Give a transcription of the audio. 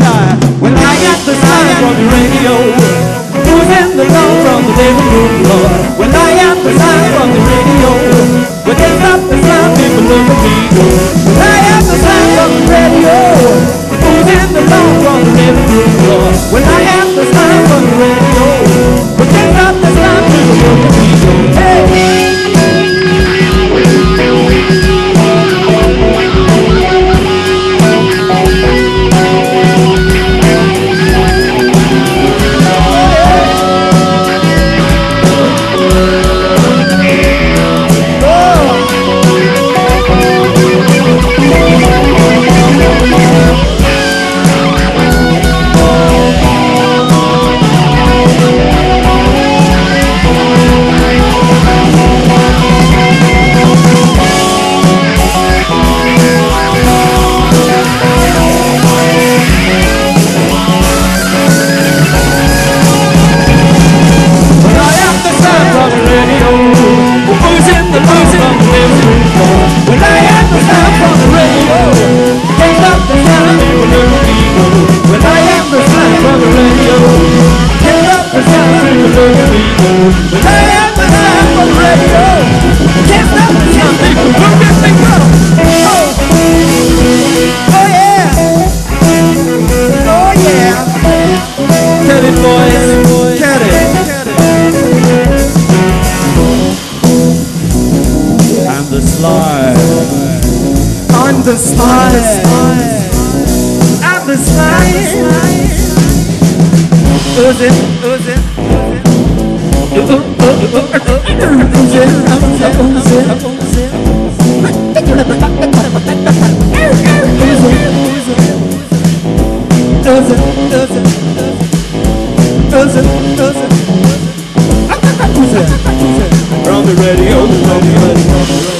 die when I got the sign from the radio. moving the low from the living room floor? When I got the sign from the radio. When they got the sign, people look at me. When I got the sign. The slime. I'm the slime. I'm the slime. Ooze it. From the radio, from the radio.